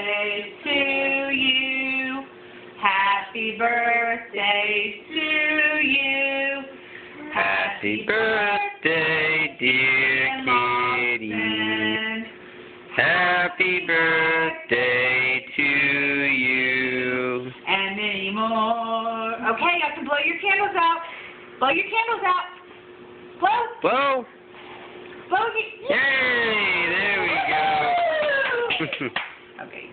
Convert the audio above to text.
birthday to you. Happy birthday to you. Happy birthday, dear kitty. Happy birthday to you. And many more. Okay, I to blow your candles out. Blow your candles out. Blow, blow your. Yay! There we go. Okay.